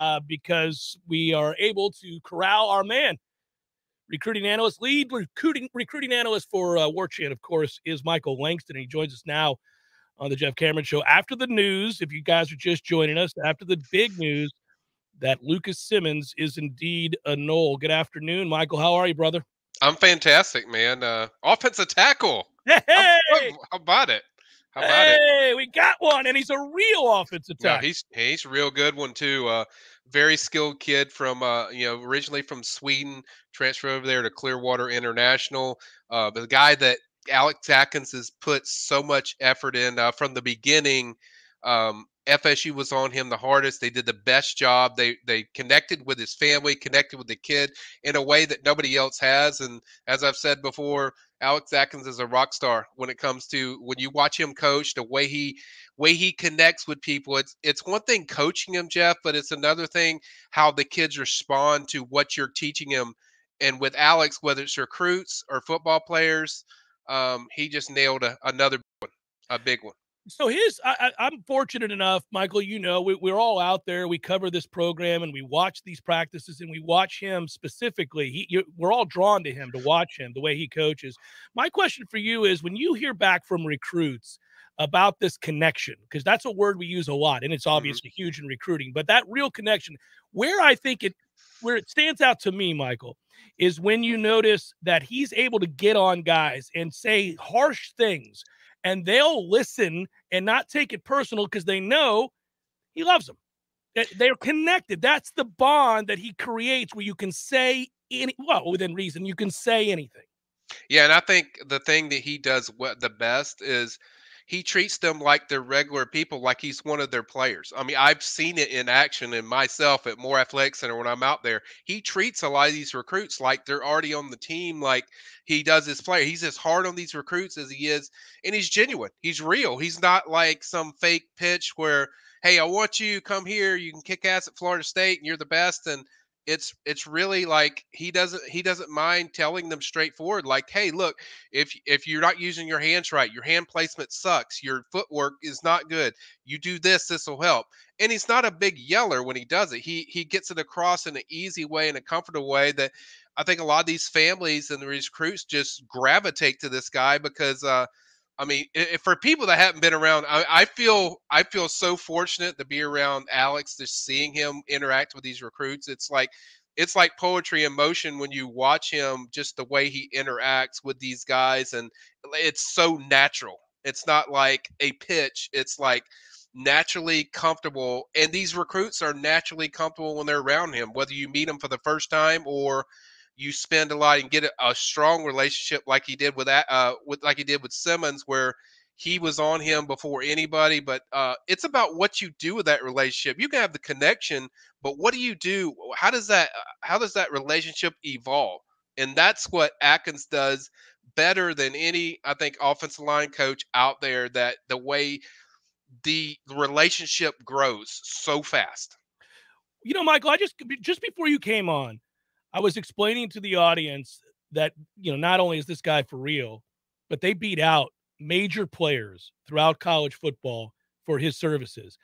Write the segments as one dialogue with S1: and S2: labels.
S1: uh, because we are able to corral our man. Recruiting analyst, lead recruiting recruiting analyst for uh, Warchant, of course, is Michael Langston. He joins us now on the Jeff Cameron Show after the news. If you guys are just joining us, after the big news that Lucas Simmons is indeed a Nole. Good afternoon, Michael. How are you, brother?
S2: I'm fantastic, man. Uh, offensive tackle.
S1: Hey,
S2: how, how about it? How about
S1: hey,
S2: it?
S1: we got one, and he's a real offensive tackle.
S2: No, he's he's a real good one too. Uh, very skilled kid from uh, you know originally from Sweden, transferred over there to Clearwater International. Uh, the guy that Alex Atkins has put so much effort in uh, from the beginning. Um, FSU was on him the hardest. They did the best job. They they connected with his family, connected with the kid in a way that nobody else has. And as I've said before, Alex Atkins is a rock star when it comes to when you watch him coach, the way he way he connects with people. It's it's one thing coaching him, Jeff, but it's another thing how the kids respond to what you're teaching him. And with Alex, whether it's recruits or football players, um, he just nailed a, another one, a big one
S1: so his I, am fortunate enough michael you know we, we're all out there we cover this program and we watch these practices and we watch him specifically he you, we're all drawn to him to watch him the way he coaches my question for you is when you hear back from recruits about this connection because that's a word we use a lot and it's mm-hmm. obviously mm-hmm. huge in recruiting but that real connection where i think it where it stands out to me michael is when you notice that he's able to get on guys and say harsh things and they'll listen and not take it personal because they know he loves them. They're connected. That's the bond that he creates where you can say any well within reason. You can say anything.
S2: Yeah, and I think the thing that he does what the best is he treats them like they're regular people, like he's one of their players. I mean, I've seen it in action in myself at Moore Athletic Center when I'm out there. He treats a lot of these recruits like they're already on the team, like he does his player. He's as hard on these recruits as he is, and he's genuine. He's real. He's not like some fake pitch where, hey, I want you come here, you can kick ass at Florida State, and you're the best, and it's it's really like he doesn't he doesn't mind telling them straightforward like hey look if if you're not using your hands right your hand placement sucks your footwork is not good you do this this will help. And he's not a big yeller when he does it he he gets it across in an easy way in a comfortable way that i think a lot of these families and the recruits just gravitate to this guy because uh I mean, if, for people that haven't been around, I, I, feel I feel so fortunate to be around Alex, just seeing him interact with these recruits. It's like it's like poetry in motion when you watch him, just the way he interacts with these guys, and it's so natural. It's not like a pitch. It's like naturally comfortable, and these recruits are naturally comfortable when they're around him, whether you meet them for the first time or you spend a lot and get a, a strong relationship like he did with that uh with like he did with Simmons where he was on him before anybody but uh it's about what you do with that relationship. You can have the connection but what do you do? How does that uh, how does that relationship evolve? And that's what Atkins does better than any I think offensive line coach out there that the way the relationship grows so fast.
S1: You know michael i just just before you came on I was explaining to the audience that, you know, not only is this guy for real, but they beat out major players throughout college football for his services.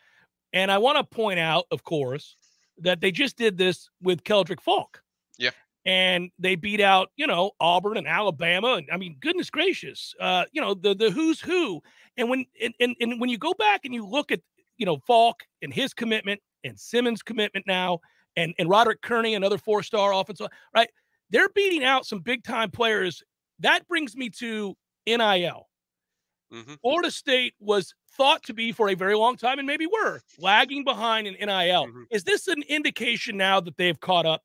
S1: And I want to point out, of course, that they just did this with Keldric Faulk.
S2: Yeah.
S1: And they beat out, you know, Auburn and Alabama. And I mean, goodness gracious, uh, you know, the the who's who. And when and, and, and when you go back and you look at, you know, Faulk and his commitment and Simmons' commitment now, and and Roderick Kearney, another four star offensive, right? They're beating out some big time players. That brings me to NIL. Mm-hmm. Florida State was thought to be for a very long time, and maybe were lagging behind in NIL. Mm-hmm. Is this an indication now that they've caught up?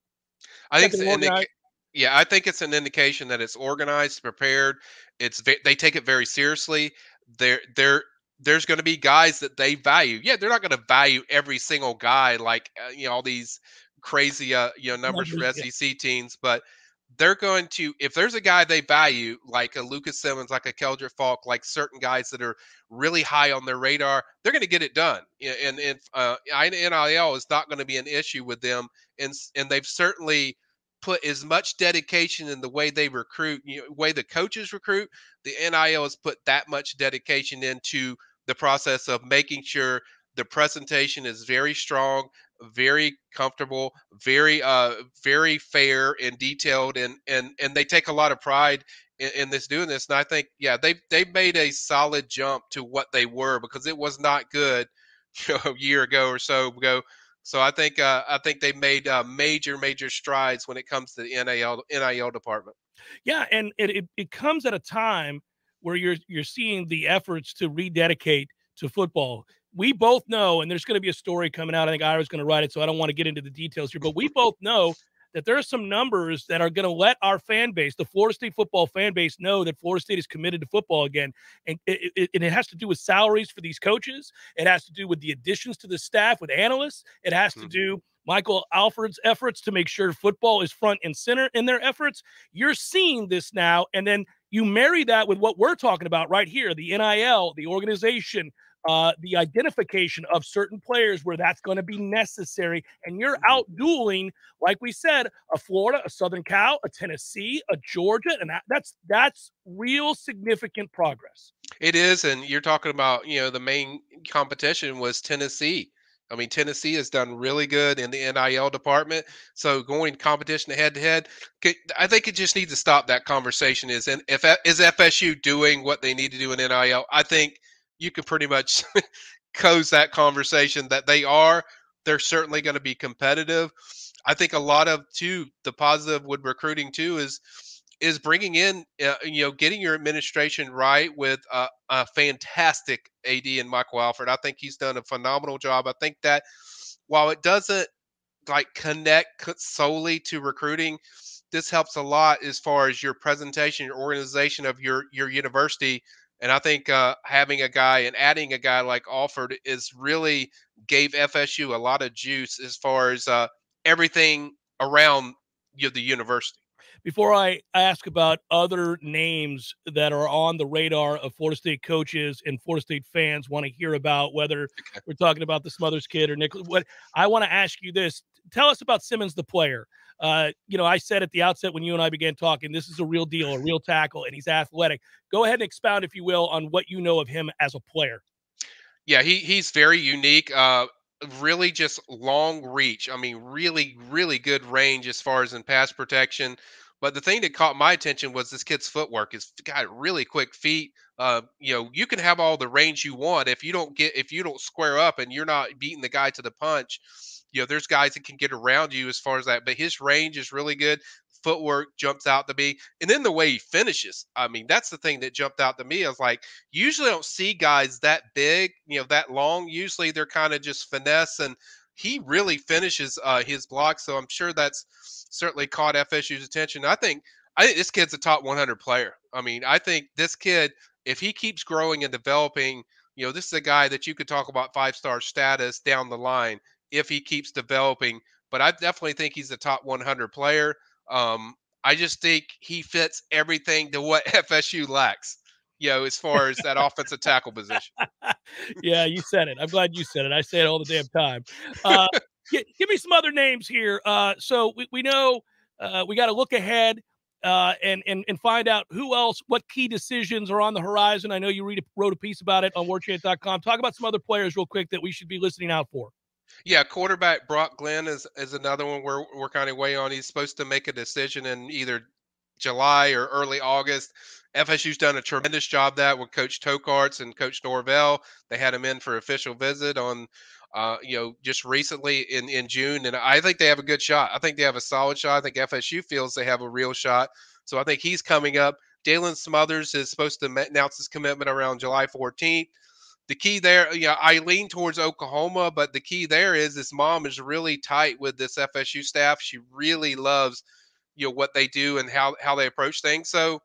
S2: I think it's yeah, I think it's an indication that it's organized, prepared. It's they take it very seriously. They're they're there's going to be guys that they value. Yeah, they're not going to value every single guy like uh, you know all these crazy uh, you know numbers for SEC teams, but they're going to if there's a guy they value like a Lucas Simmons, like a Keldric Faulk, like certain guys that are really high on their radar, they're going to get it done. And and uh, NIL is not going to be an issue with them, and and they've certainly put as much dedication in the way they recruit, you know, way the coaches recruit. The NIL has put that much dedication into the process of making sure the presentation is very strong. very comfortable, very uh very fair and detailed and and and they take a lot of pride in, in this doing this. And I think yeah, they they made a solid jump to what they were because it was not good you know, a year ago or so ago. So I think uh, I think they made uh, major major strides when it comes to the NIL NIL department.
S1: Yeah, and it, it, it comes at a time where you're you're seeing the efforts to rededicate to football. We both know, and there's going to be a story coming out. I think Ira's going to write it, so I don't want to get into the details here. But we both know that there are some numbers that are going to let our fan base, the Florida State football fan base, know that Florida State is committed to football again. And it, it, it, has to do with salaries for these coaches. It has to do with the additions to the staff with analysts. It has mm-hmm. to do Michael Alford's efforts to make sure football is front and center in their efforts. You're seeing this now. And then you marry that with what we're talking about right here the NIL, the organization, uh, the identification of certain players where that's going to be necessary. And you're mm-hmm. out dueling, like we said, a Florida, a Southern Cal, a Tennessee, a Georgia, and that, that's that's real significant progress.
S2: It is, and you're talking about you know the main competition was Tennessee. I mean, Tennessee has done really good in the NIL department. So going competition head to head, I think it just needs to stop that conversation. Is and if is FSU doing what they need to do in NIL? I think you can pretty much close that conversation that they are. They're certainly going to be competitive. I think a lot of too the positive with recruiting too is is bringing in uh, you know getting your administration right with a fantastic AD and Michael Alford. I think he's done a phenomenal job. I think that while it doesn't like connect solely to recruiting, this helps a lot as far as your presentation, your organization of your your university and I think uh, having a guy and adding a guy like Alford is really gave FSU a lot of juice as far as uh, everything around you know, the university.
S1: Before I ask about other names that are on the radar of Florida State coaches and Florida State fans want to hear about, whether okay. we're talking about the Smothers kid or Nick, what I want to ask you this: Tell us about Simmons, the player. Uh, you know, I said at the outset when you and I began talking, this is a real deal, a real tackle, and he's athletic. Go ahead and expound, if you will, on what you know of him as a player.
S2: Yeah, he he's very unique. Uh, really just long reach. I mean, really, really good range as far as in pass protection. But the thing that caught my attention was this kid's footwork. He's got really quick feet. Uh, you know, you can have all the range you want if you don't get if you don't square up and you're not beating the guy to the punch you know, there's guys that can get around you as far as that, but his range is really good. Footwork jumps out to me. And then the way he finishes. I mean, that's the thing that jumped out to me. I was like, usually I don't see guys that big, you know, that long. Usually they're kind of just finesse and he really finishes uh, his block. So I'm sure that's certainly caught FSU's attention. I think I think this kid's a top 100 player. I mean, I think this kid, if he keeps growing and developing, you know, this is a guy that you could talk about five star status down the line if he keeps developing. But I definitely think he's a top 100 player. Um, I just think he fits everything to what FSU lacks, you know, as far as that offensive tackle position.
S1: yeah, you said it. I'm glad you said it. I say it all the damn time. Uh, give, give, me some other names here. Uh, so we, we know uh, we got to look ahead. Uh, and and and find out who else, what key decisions are on the horizon. I know you read wrote a piece about it on WarChant.com. Talk about some other players real quick that we should be listening out for.
S2: Yeah, quarterback Brock Glenn is is another one we're we're kind of way on. He's supposed to make a decision in either July or early August. FSU's done a tremendous job that with Coach Tokarz and Coach Norvell. They had him in for official visit on, uh, you know, just recently in in June, and I think they have a good shot. I think they have a solid shot. I think FSU feels they have a real shot. So I think he's coming up. Daylan Smothers is supposed to announce his commitment around July 14th the key there, yeah, I lean towards Oklahoma, but the key there is this mom is really tight with this FSU staff. She really loves, you know, what they do and how how they approach things. So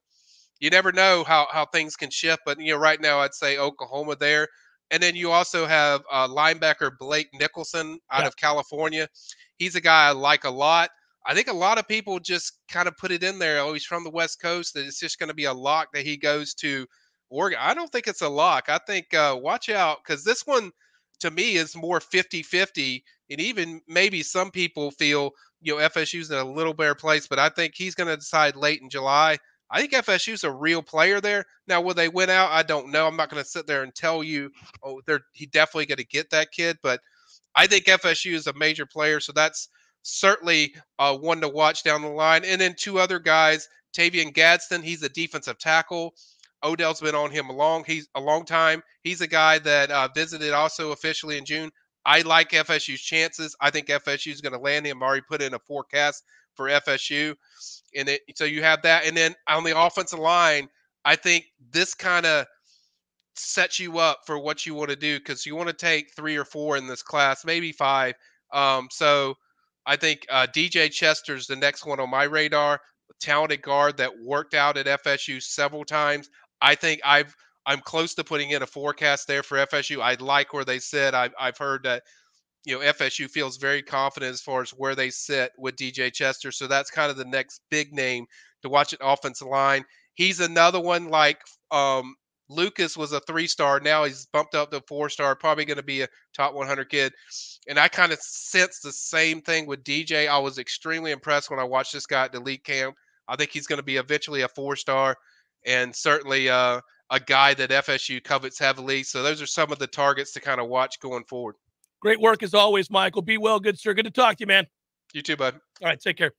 S2: you never know how how things can shift. But you know, right now I'd say Oklahoma there, and then you also have uh, linebacker Blake Nichelson out yeah. of California. He's a guy I like a lot. I think a lot of people just kind of put it in there. Oh, he's from the West Coast. That it's just going to be a lock that he goes to Oregon. I don't think it's a lock. I think uh, watch out because this one to me is more 50 50. And even maybe some people feel, you know, FSU's in a little better place, but I think he's going to decide late in July. I think FSU's a real player there. Now, will they win out? I don't know. I'm not going to sit there and tell you, oh, they're he definitely going to get that kid, but I think FSU is a major player, so that's certainly uh, one to watch down the line. And then two other guys, Tavian Gadsden, he's a defensive tackle. Odell's been on him a long he's a long time. He's a guy that uh, visited also officially in June. I like FSU's chances. I think FSU is going to land him. I already put in a forecast for FSU, and it, so you have that. And then on the offensive line, I think this kind of sets you up for what you want to do because you want to take three or four in this class, maybe five. Um, so I think uh, DJ Chester's the next one on my radar. Talented guard that worked out at FSU several times. I think I've I'm close to putting in a forecast there for FSU. I like where they sit. I've I've heard that you know FSU feels very confident as far as where they sit with DJ Chester. So that's kind of the next big name to watch at offensive line. He's another one like um, Lucas was a three star. Now he's bumped up to four star. Probably going to be a top 100 kid. And I kind of sense the same thing with DJ. I was extremely impressed when I watched this guy at the elite camp. I think he's going to be eventually a four star and certainly uh, a guy that FSU covets heavily. So those are some of the targets to kind of watch going forward.
S1: Great work as always, Michael. Be well, good sir. Good to talk to you, man.
S2: You too, bud.
S1: All right, take care.